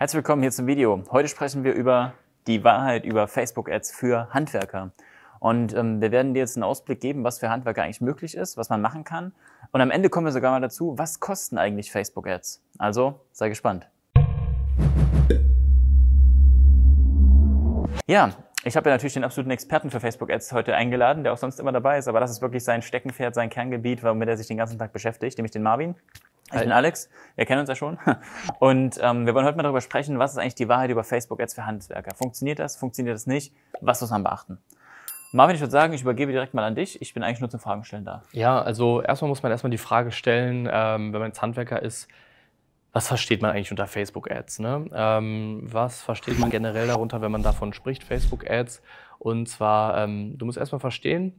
Herzlich willkommen hier zum Video. Heute sprechen wir über die Wahrheit über Facebook-Ads für Handwerker. Und ähm, wir werden dir jetzt einen Ausblick geben, was für Handwerker eigentlich möglich ist, was man machen kann. Und am Ende kommen wir sogar mal dazu, was kosten eigentlich Facebook-Ads. Also sei gespannt. Ja, ich habe ja natürlich den absoluten Experten für Facebook-Ads heute eingeladen, der auch sonst immer dabei ist, aber das ist wirklich sein Steckenpferd, sein Kerngebiet, womit er sich den ganzen Tag beschäftigt, nämlich den Marvin. Ich bin Alex, wir kennen uns ja schon. Und ähm, wir wollen heute mal darüber sprechen, was ist eigentlich die Wahrheit über Facebook-Ads für Handwerker? Funktioniert das? Funktioniert das nicht? Was muss man beachten? Marvin, ich würde sagen, ich übergebe direkt mal an dich. Ich bin eigentlich nur zum Fragen stellen da. Ja, also erstmal muss man erstmal die Frage stellen, ähm, wenn man jetzt Handwerker ist, was versteht man eigentlich unter Facebook-Ads? Ne? Ähm, was versteht man generell darunter, wenn man davon spricht, Facebook-Ads? Und zwar, ähm, du musst erstmal verstehen,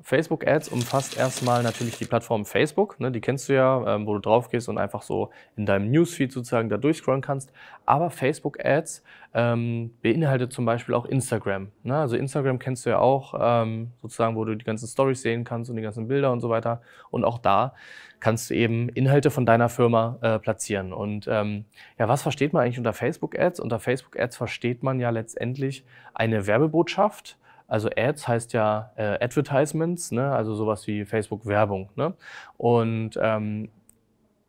Facebook Ads umfasst erstmal natürlich die Plattform Facebook, ne, die kennst du ja, ähm, wo du drauf gehst und einfach so in deinem Newsfeed sozusagen da durchscrollen kannst. Aber Facebook Ads ähm, beinhaltet zum Beispiel auch Instagram. Ne? Also Instagram kennst du ja auch, ähm, sozusagen, wo du die ganzen Stories sehen kannst und die ganzen Bilder und so weiter. Und auch da kannst du eben Inhalte von deiner Firma äh, platzieren. Und ähm, ja, was versteht man eigentlich unter Facebook Ads? Unter Facebook Ads versteht man ja letztendlich eine Werbebotschaft also Ads heißt ja äh, Advertisements, ne? also sowas wie Facebook-Werbung. Ne? Und ähm,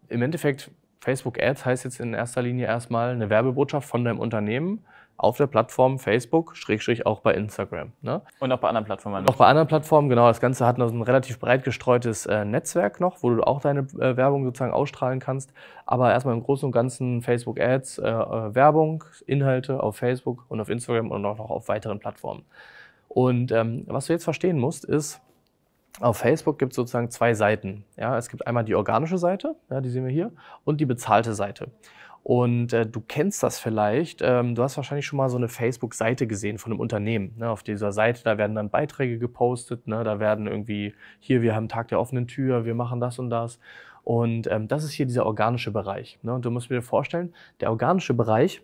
im Endeffekt, Facebook Ads heißt jetzt in erster Linie erstmal eine Werbebotschaft von deinem Unternehmen auf der Plattform Facebook, Schrägstrich auch bei Instagram. Ne? Und auch bei anderen Plattformen. Auch bei anderen Plattformen, genau. Das Ganze hat noch ein relativ breit gestreutes äh, Netzwerk noch, wo du auch deine äh, Werbung sozusagen ausstrahlen kannst. Aber erstmal im Großen und Ganzen Facebook Ads, äh, äh Werbung, Inhalte auf Facebook und auf Instagram und auch noch auf weiteren Plattformen. Und ähm, was du jetzt verstehen musst, ist, auf Facebook gibt es sozusagen zwei Seiten. Ja, es gibt einmal die organische Seite, ja, die sehen wir hier, und die bezahlte Seite. Und äh, du kennst das vielleicht. Ähm, du hast wahrscheinlich schon mal so eine Facebook-Seite gesehen von einem Unternehmen. Ne? Auf dieser Seite, da werden dann Beiträge gepostet. Ne? Da werden irgendwie, hier, wir haben Tag der offenen Tür, wir machen das und das. Und ähm, das ist hier dieser organische Bereich. Ne? Und du musst dir vorstellen, der organische Bereich,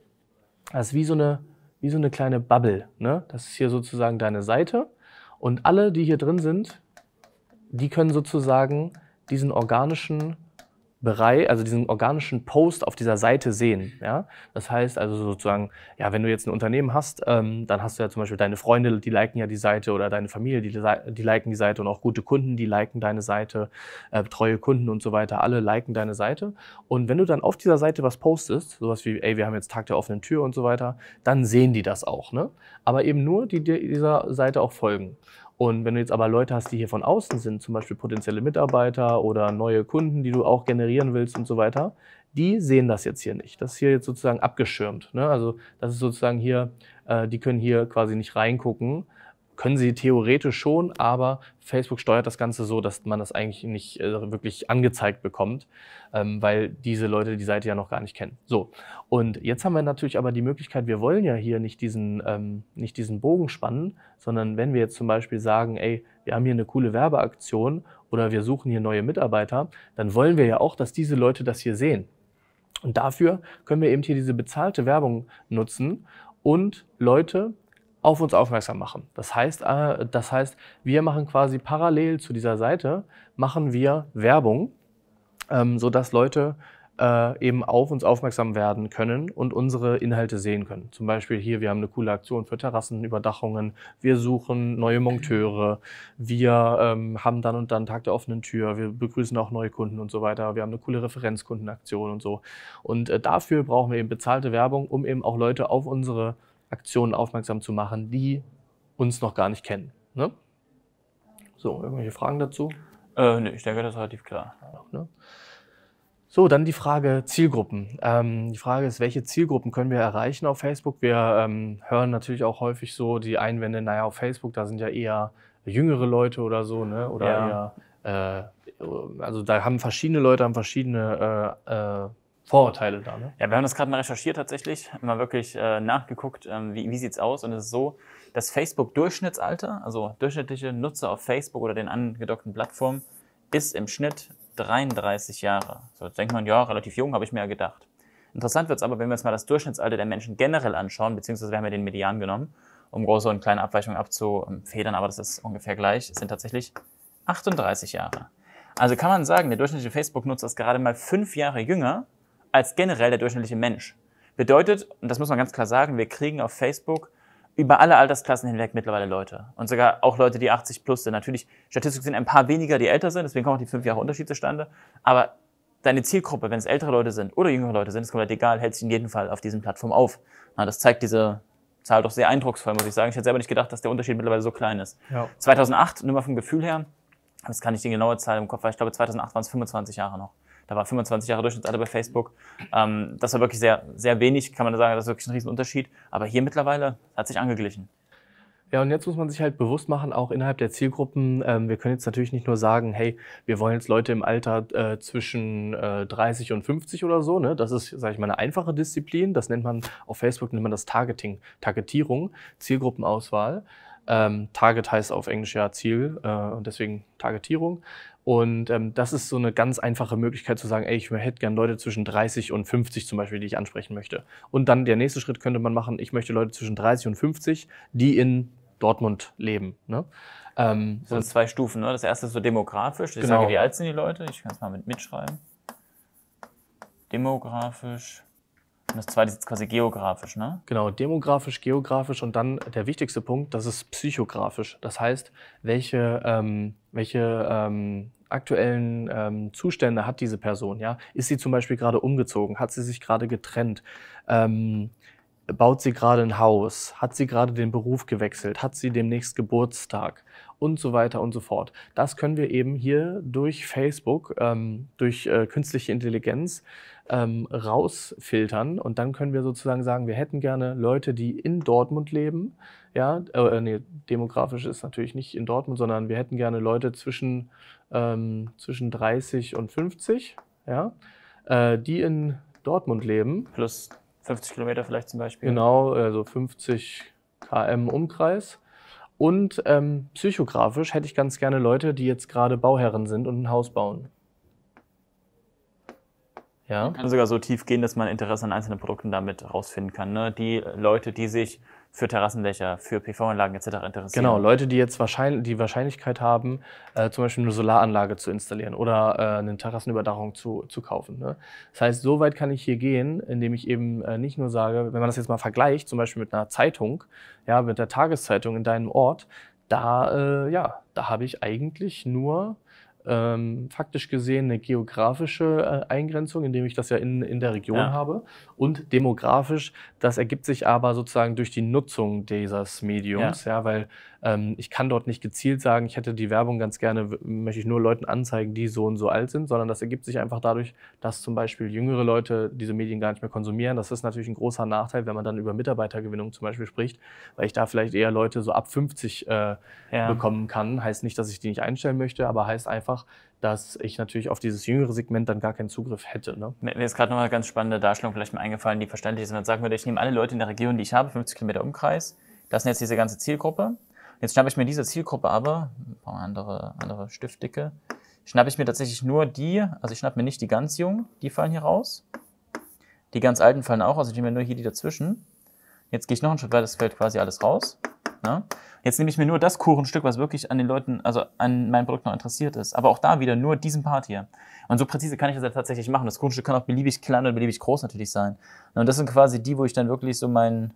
ist wie so eine wie so eine kleine Bubble. Ne? Das ist hier sozusagen deine Seite. Und alle, die hier drin sind, die können sozusagen diesen organischen Bereich, also diesen organischen Post auf dieser Seite sehen. Ja? Das heißt also sozusagen, ja, wenn du jetzt ein Unternehmen hast, ähm, dann hast du ja zum Beispiel deine Freunde, die liken ja die Seite oder deine Familie, die, die liken die Seite und auch gute Kunden, die liken deine Seite, äh, treue Kunden und so weiter, alle liken deine Seite. Und wenn du dann auf dieser Seite was postest, sowas wie, ey, wir haben jetzt Tag der offenen Tür und so weiter, dann sehen die das auch. Ne? Aber eben nur, die dieser Seite auch folgen. Und wenn du jetzt aber Leute hast, die hier von außen sind, zum Beispiel potenzielle Mitarbeiter oder neue Kunden, die du auch generieren willst und so weiter, die sehen das jetzt hier nicht. Das ist hier jetzt sozusagen abgeschirmt. Ne? Also das ist sozusagen hier, äh, die können hier quasi nicht reingucken. Können sie theoretisch schon, aber Facebook steuert das Ganze so, dass man das eigentlich nicht äh, wirklich angezeigt bekommt, ähm, weil diese Leute die Seite ja noch gar nicht kennen. So, und jetzt haben wir natürlich aber die Möglichkeit, wir wollen ja hier nicht diesen, ähm, nicht diesen Bogen spannen, sondern wenn wir jetzt zum Beispiel sagen, ey, wir haben hier eine coole Werbeaktion oder wir suchen hier neue Mitarbeiter, dann wollen wir ja auch, dass diese Leute das hier sehen. Und dafür können wir eben hier diese bezahlte Werbung nutzen und Leute auf uns aufmerksam machen. Das heißt, äh, das heißt, wir machen quasi parallel zu dieser Seite, machen wir Werbung, ähm, sodass Leute äh, eben auf uns aufmerksam werden können und unsere Inhalte sehen können. Zum Beispiel hier, wir haben eine coole Aktion für Terrassenüberdachungen, wir suchen neue Monteure, wir ähm, haben dann und dann Tag der offenen Tür, wir begrüßen auch neue Kunden und so weiter, wir haben eine coole Referenzkundenaktion und so. Und äh, dafür brauchen wir eben bezahlte Werbung, um eben auch Leute auf unsere Aktionen aufmerksam zu machen, die uns noch gar nicht kennen. Ne? So, irgendwelche Fragen dazu? Äh, nee, ich denke, das ist relativ klar. Ne? So, dann die Frage Zielgruppen. Ähm, die Frage ist, welche Zielgruppen können wir erreichen auf Facebook? Wir ähm, hören natürlich auch häufig so die Einwände, naja, auf Facebook, da sind ja eher jüngere Leute oder so, ne? Oder ja. eher, äh, also da haben verschiedene Leute haben verschiedene äh, äh, Vorurteile da. Ne? Ja, wir haben das gerade mal recherchiert tatsächlich, mal wirklich äh, nachgeguckt, ähm, wie, wie sieht's aus. Und es ist so, das Facebook-Durchschnittsalter, also durchschnittliche Nutzer auf Facebook oder den angedockten Plattformen, ist im Schnitt 33 Jahre. So, jetzt denkt man, ja, relativ jung, habe ich mir ja gedacht. Interessant wird's aber, wenn wir uns mal das Durchschnittsalter der Menschen generell anschauen, beziehungsweise wir haben ja den Median genommen, um große und kleine Abweichungen abzufedern, aber das ist ungefähr gleich, es sind tatsächlich 38 Jahre. Also kann man sagen, der durchschnittliche Facebook-Nutzer ist gerade mal fünf Jahre jünger als generell der durchschnittliche Mensch. Bedeutet, und das muss man ganz klar sagen, wir kriegen auf Facebook über alle Altersklassen hinweg mittlerweile Leute. Und sogar auch Leute, die 80 plus sind. Natürlich, statistisch sind ein paar weniger, die älter sind, deswegen kommen auch die fünf Jahre Unterschied zustande. Aber deine Zielgruppe, wenn es ältere Leute sind oder jüngere Leute sind, ist komplett egal, hält sich in jedem Fall auf diesen Plattformen auf. Na, das zeigt diese Zahl doch sehr eindrucksvoll, muss ich sagen. Ich hätte selber nicht gedacht, dass der Unterschied mittlerweile so klein ist. Ja. 2008, nur mal vom Gefühl her, das kann ich die genaue Zahl im Kopf, weil ich glaube 2008 waren es 25 Jahre noch. Da war 25 Jahre Durchschnittsalter bei Facebook. Ähm, das war wirklich sehr, sehr wenig, kann man sagen, das ist wirklich ein Riesenunterschied. Aber hier mittlerweile hat sich angeglichen. Ja, und jetzt muss man sich halt bewusst machen, auch innerhalb der Zielgruppen, ähm, wir können jetzt natürlich nicht nur sagen, hey, wir wollen jetzt Leute im Alter äh, zwischen äh, 30 und 50 oder so. Ne? Das ist, sage ich mal, eine einfache Disziplin. Das nennt man auf Facebook nennt man das Targeting, Targetierung, Zielgruppenauswahl. Ähm, Target heißt auf Englisch ja Ziel äh, und deswegen Targetierung. Und ähm, das ist so eine ganz einfache Möglichkeit zu sagen, ey, ich hätte gern Leute zwischen 30 und 50 zum Beispiel, die ich ansprechen möchte. Und dann der nächste Schritt könnte man machen, ich möchte Leute zwischen 30 und 50, die in Dortmund leben. Ne? Ähm, das sind zwei Stufen. Ne? Das erste ist so demografisch. Ich genau. sage, wie alt sind die Leute? Ich kann es mal mit mitschreiben. Demografisch. Und das zweite ist jetzt quasi geografisch, ne? Genau, demografisch, geografisch und dann der wichtigste Punkt, das ist psychografisch. Das heißt, welche, ähm, welche ähm, aktuellen ähm, Zustände hat diese Person? Ja? Ist sie zum Beispiel gerade umgezogen? Hat sie sich gerade getrennt? Ähm, baut sie gerade ein Haus, hat sie gerade den Beruf gewechselt, hat sie demnächst Geburtstag und so weiter und so fort. Das können wir eben hier durch Facebook, ähm, durch äh, künstliche Intelligenz ähm, rausfiltern und dann können wir sozusagen sagen, wir hätten gerne Leute, die in Dortmund leben. Ja, äh, nee, demografisch ist natürlich nicht in Dortmund, sondern wir hätten gerne Leute zwischen, ähm, zwischen 30 und 50, ja, äh, die in Dortmund leben. Plus 50 Kilometer vielleicht zum Beispiel. Genau, also 50 km Umkreis. Und ähm, psychografisch hätte ich ganz gerne Leute, die jetzt gerade Bauherren sind und ein Haus bauen. Ja. Kann sogar so tief gehen, dass man Interesse an einzelnen Produkten damit herausfinden kann. Ne? Die Leute, die sich für Terrassenlöcher, für PV-Anlagen etc. interessieren. Genau, Leute, die jetzt wahrscheinlich die Wahrscheinlichkeit haben, äh, zum Beispiel eine Solaranlage zu installieren oder äh, eine Terrassenüberdachung zu, zu kaufen. Ne? Das heißt, so weit kann ich hier gehen, indem ich eben äh, nicht nur sage, wenn man das jetzt mal vergleicht, zum Beispiel mit einer Zeitung, ja, mit der Tageszeitung in deinem Ort, da, äh, ja, da habe ich eigentlich nur ähm, faktisch gesehen eine geografische äh, Eingrenzung, indem ich das ja in, in der Region ja. habe. Und demografisch, das ergibt sich aber sozusagen durch die Nutzung dieses Mediums, ja, ja weil ähm, ich kann dort nicht gezielt sagen, ich hätte die Werbung ganz gerne, möchte ich nur Leuten anzeigen, die so und so alt sind, sondern das ergibt sich einfach dadurch, dass zum Beispiel jüngere Leute diese Medien gar nicht mehr konsumieren. Das ist natürlich ein großer Nachteil, wenn man dann über Mitarbeitergewinnung zum Beispiel spricht, weil ich da vielleicht eher Leute so ab 50 äh, ja. bekommen kann. Heißt nicht, dass ich die nicht einstellen möchte, aber heißt einfach, dass ich natürlich auf dieses jüngere Segment dann gar keinen Zugriff hätte. Ne? Mir ist gerade noch eine ganz spannende Darstellung vielleicht mal eingefallen, die verständlich ist. Und dann sagen würde, ich nehme alle Leute in der Region, die ich habe, 50 Kilometer Umkreis. Das sind jetzt diese ganze Zielgruppe. Jetzt schnappe ich mir diese Zielgruppe aber, andere, andere Stiftdicke, schnappe ich mir tatsächlich nur die, also ich schnappe mir nicht die ganz jungen, die fallen hier raus. Die ganz alten fallen auch, also ich nehme mir nur hier die dazwischen. Jetzt gehe ich noch einen Schritt weiter, das fällt quasi alles raus. Ne? Jetzt nehme ich mir nur das Kuchenstück, was wirklich an den Leuten, also an meinem Produkt noch interessiert ist. Aber auch da wieder nur diesen Part hier. Und so präzise kann ich das ja tatsächlich machen. Das Kuchenstück kann auch beliebig klein oder beliebig groß natürlich sein. Und das sind quasi die, wo ich dann wirklich so mein,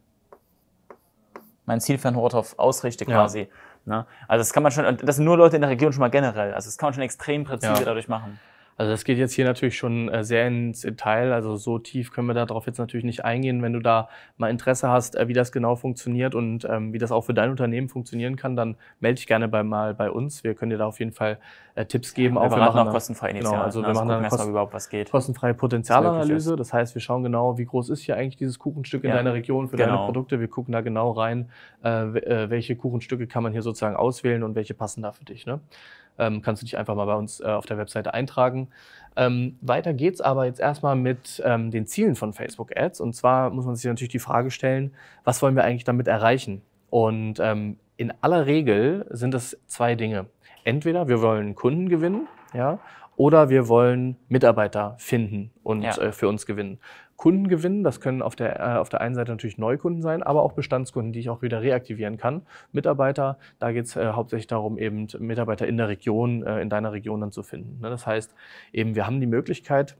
mein Zielfernrohr drauf ausrichte quasi. Ja. Ne? Also das kann man schon, das sind nur Leute in der Region schon mal generell. Also das kann man schon extrem präzise ja. dadurch machen. Also das geht jetzt hier natürlich schon äh, sehr ins Detail. Also so tief können wir darauf jetzt natürlich nicht eingehen. Wenn du da mal Interesse hast, äh, wie das genau funktioniert und ähm, wie das auch für dein Unternehmen funktionieren kann, dann melde dich gerne bei, mal bei uns. Wir können dir da auf jeden Fall äh, Tipps geben. Ja, wir, auch, wir machen auch kostenfrei initial. Genau, also ne? wir machen dann kost überhaupt was geht. kostenfreie Potenzialanalyse. Das heißt, wir schauen genau, wie groß ist hier eigentlich dieses Kuchenstück in ja, deiner Region für genau. deine Produkte. Wir gucken da genau rein, äh, welche Kuchenstücke kann man hier sozusagen auswählen und welche passen da für dich. Ne? Ähm, kannst du dich einfach mal bei uns äh, auf der Webseite eintragen. Ähm, weiter geht's aber jetzt erstmal mit ähm, den Zielen von Facebook Ads. Und zwar muss man sich natürlich die Frage stellen, was wollen wir eigentlich damit erreichen? Und ähm, in aller Regel sind es zwei Dinge. Entweder wir wollen Kunden gewinnen, ja, oder wir wollen Mitarbeiter finden und ja. äh, für uns gewinnen. Kunden gewinnen. Das können auf der, äh, auf der einen Seite natürlich Neukunden sein, aber auch Bestandskunden, die ich auch wieder reaktivieren kann. Mitarbeiter, da geht es äh, hauptsächlich darum, eben Mitarbeiter in der Region, äh, in deiner Region dann zu finden. Ne? Das heißt, eben wir haben die Möglichkeit,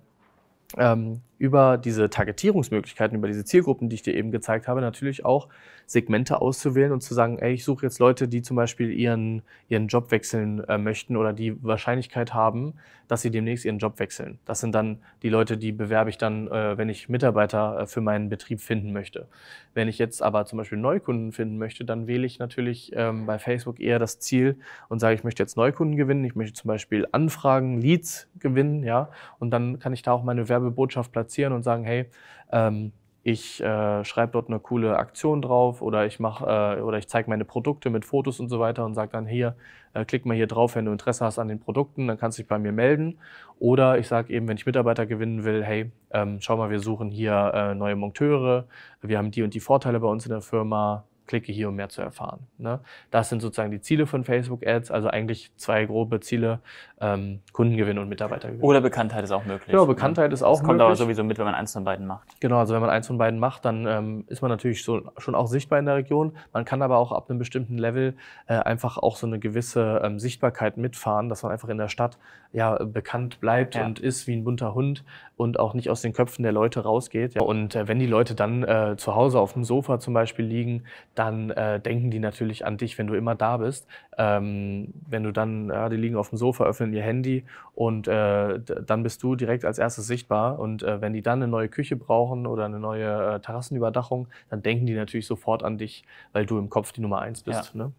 ähm, über diese Targetierungsmöglichkeiten, über diese Zielgruppen, die ich dir eben gezeigt habe, natürlich auch Segmente auszuwählen und zu sagen, ey, ich suche jetzt Leute, die zum Beispiel ihren, ihren Job wechseln äh, möchten oder die Wahrscheinlichkeit haben, dass sie demnächst ihren Job wechseln. Das sind dann die Leute, die bewerbe ich dann, äh, wenn ich Mitarbeiter äh, für meinen Betrieb finden möchte. Wenn ich jetzt aber zum Beispiel Neukunden finden möchte, dann wähle ich natürlich ähm, bei Facebook eher das Ziel und sage, ich möchte jetzt Neukunden gewinnen, ich möchte zum Beispiel Anfragen, Leads gewinnen, ja, und dann kann ich da auch meine Werbebotschaft platzieren und sagen, hey, ähm, ich äh, schreibe dort eine coole Aktion drauf oder ich mache äh, oder ich zeige meine Produkte mit Fotos und so weiter und sage dann hier, äh, klick mal hier drauf, wenn du Interesse hast an den Produkten, dann kannst du dich bei mir melden. Oder ich sage eben, wenn ich Mitarbeiter gewinnen will, hey, ähm, schau mal, wir suchen hier äh, neue Monteure, wir haben die und die Vorteile bei uns in der Firma, klicke hier, um mehr zu erfahren. Ne? Das sind sozusagen die Ziele von Facebook Ads, also eigentlich zwei grobe Ziele, ähm, Kundengewinn und Mitarbeitergewinn. Oder Bekanntheit ist auch möglich. Genau, Bekanntheit ist auch das kommt möglich. aber sowieso mit, wenn man eins von beiden macht. Genau, also wenn man eins von beiden macht, dann ähm, ist man natürlich so, schon auch sichtbar in der Region. Man kann aber auch ab einem bestimmten Level äh, einfach auch so eine gewisse ähm, Sichtbarkeit mitfahren, dass man einfach in der Stadt ja bekannt bleibt Ja. und ist wie ein bunter Hund und auch nicht aus den Köpfen der Leute rausgeht. Ja. Und äh, wenn die Leute dann äh, zu Hause auf dem Sofa zum Beispiel liegen, dann äh, denken die natürlich an dich, wenn du immer da bist. Ähm, wenn du dann, ja, die liegen auf dem Sofa, öffnen ihr Handy und äh, dann bist du direkt als erstes sichtbar. Und äh, wenn die dann eine neue Küche brauchen oder eine neue äh, Terrassenüberdachung, dann denken die natürlich sofort an dich, weil du im Kopf die Nummer eins bist. Ne?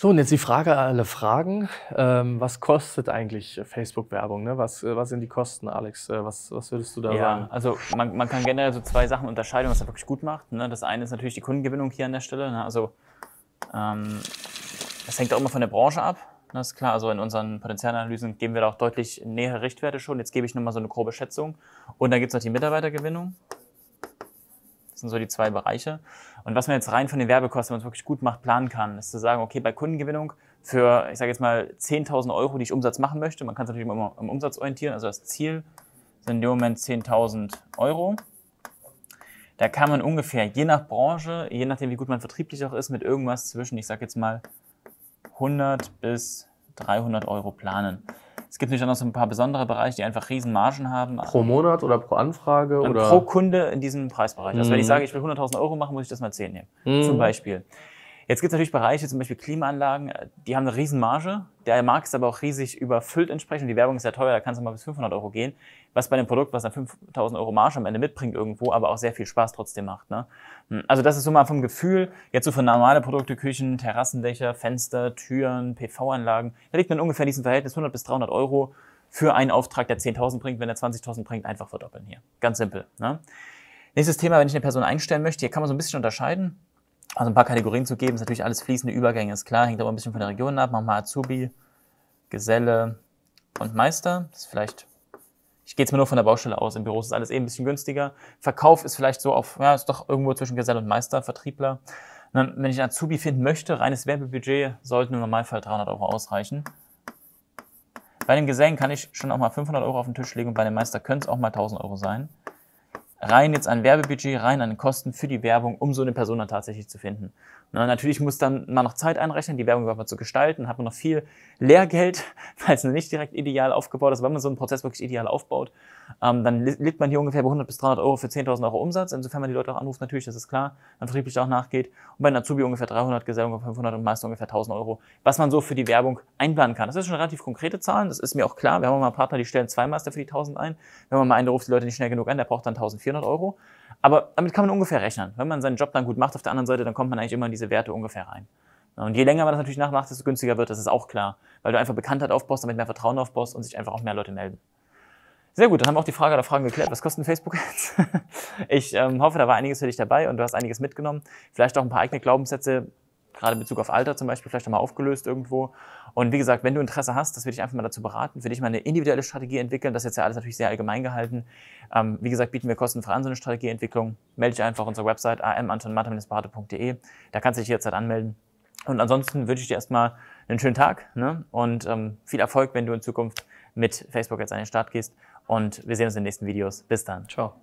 So, und jetzt die Frage an alle Fragen. Ähm, was kostet eigentlich Facebook-Werbung? Ne? Was, äh, was sind die Kosten, Alex? Äh, was, was würdest du da Ja, sagen? also man, man kann generell so zwei Sachen unterscheiden, was er wirklich gut macht. Ne? Das eine ist natürlich die Kundengewinnung hier an der Stelle. Ne? Also ähm, das hängt auch immer von der Branche ab. Ne? Das ist klar, also in unseren Potenzialanalysen geben wir da auch deutlich nähere Richtwerte schon. Jetzt gebe ich nur mal so eine grobe Schätzung. Und dann gibt es noch die Mitarbeitergewinnung. Das sind so die zwei Bereiche. Und was man jetzt rein von den Werbekosten, wenn man es wirklich gut macht, planen kann, ist zu sagen, okay, bei Kundengewinnung für, ich sage jetzt mal, 10.000 Euro, die ich Umsatz machen möchte, man kann es natürlich immer am Umsatz orientieren, also das Ziel sind in dem Moment 10.000 Euro. Da kann man ungefähr, je nach Branche, je nachdem, wie gut man vertrieblich auch ist, mit irgendwas zwischen, ich sage jetzt mal, 100 bis 300 Euro planen. Es gibt natürlich auch noch so ein paar besondere Bereiche, die einfach riesen Margen haben. Pro Monat oder pro Anfrage? Und oder? pro Kunde in diesem Preisbereich. Also wenn ich Mhm. sage, ich will 100.000 Euro machen, muss ich das mal 10 nehmen. Mhm. Zum Beispiel. Jetzt gibt es natürlich Bereiche, zum Beispiel Klimaanlagen, äh, die haben eine riesen Marge. Der Markt ist aber auch riesig überfüllt entsprechend. Die Werbung ist sehr teuer, da kann es mal bis 500 Euro gehen. Was bei einem Produkt, was dann 5.000 Euro Marge am Ende mitbringt irgendwo, aber auch sehr viel Spaß trotzdem macht. Ne? Hm, Also das ist so mal vom Gefühl, jetzt so für normale Produkte, Küchen, Terrassendächer, Fenster, Türen, PV-Anlagen, da liegt man ungefähr in diesem Verhältnis 100 bis 300 Euro für einen Auftrag, der 10.000 bringt. Wenn er 20.000 bringt, einfach verdoppeln hier. Ganz simpel. Ne? Nächstes Thema, wenn ich eine Person einstellen möchte, hier kann man so ein bisschen unterscheiden. Also ein paar Kategorien zu geben, ist natürlich alles fließende Übergänge, ist klar, hängt aber ein bisschen von der Region ab. Machen wir Azubi, Geselle und Meister. Das ist vielleicht, ich gehe jetzt mal nur von der Baustelle aus, im Büro ist alles eh ein bisschen günstiger. Verkauf ist vielleicht so auf, ja, ist doch irgendwo zwischen Geselle und Meister, Vertriebler. Und dann, wenn ich einen Azubi finden möchte, reines Werbebudget sollten im Normalfall 300 Euro ausreichen. Bei den Gesellen kann ich schon auch mal 500 Euro auf den Tisch legen und bei dem Meister können es auch mal 1000 Euro sein. Rein jetzt an Werbebudget, rein an Kosten für die Werbung, um so eine Person dann tatsächlich zu finden. Na, natürlich muss dann mal noch Zeit einrechnen, die Werbung überhaupt mal zu gestalten, hat man noch viel Lehrgeld, weil es nicht direkt ideal aufgebaut ist. Wenn man so einen Prozess wirklich ideal aufbaut, ähm, dann li- liegt man hier ungefähr bei 100 bis 300 Euro für 10.000 Euro Umsatz, insofern man die Leute auch anruft, natürlich, das ist klar, dann vertrieblich auch nachgeht. Und bei einer Azubi ungefähr 300, Gesell ungefähr 500 und Meister ungefähr 1.000 Euro, was man so für die Werbung einplanen kann. Das ist schon relativ konkrete Zahlen, das ist mir auch klar. Wir haben mal Partner, die stellen zwei Meister für die 1.000 ein. Wenn man mal einen ruft, die Leute nicht schnell genug an, der braucht dann 1.400 Euro. Aber damit kann man ungefähr rechnen. Wenn man seinen Job dann gut macht auf der anderen Seite, dann kommt man eigentlich immer in diese Werte ungefähr rein. Und je länger man das natürlich nachmacht, desto günstiger wird, das ist auch klar. Weil du einfach Bekanntheit aufbaust, damit mehr Vertrauen aufbaust und sich einfach auch mehr Leute melden. Sehr gut, dann haben wir auch die Frage der Fragen geklärt. Was kosten Facebook jetzt? ich ähm, hoffe, da war einiges für dich dabei und du hast einiges mitgenommen. Vielleicht auch ein paar eigene Glaubenssätze, gerade in Bezug auf Alter zum Beispiel, vielleicht nochmal aufgelöst irgendwo. Und wie gesagt, wenn du Interesse hast, das würde ich einfach mal dazu beraten, für dich mal eine individuelle Strategie entwickeln. Das ist jetzt ja alles natürlich sehr allgemein gehalten. Ähm, wie gesagt, bieten wir kostenfrei an so eine Strategieentwicklung. Melde dich einfach auf unserer Website amantonmatte-berater.de. Da kannst du dich jederzeit anmelden. Und ansonsten wünsche ich dir erstmal einen schönen Tag ne? und ähm, viel Erfolg, wenn du in Zukunft mit Facebook jetzt an den Start gehst. Und wir sehen uns in den nächsten Videos. Bis dann. Ciao.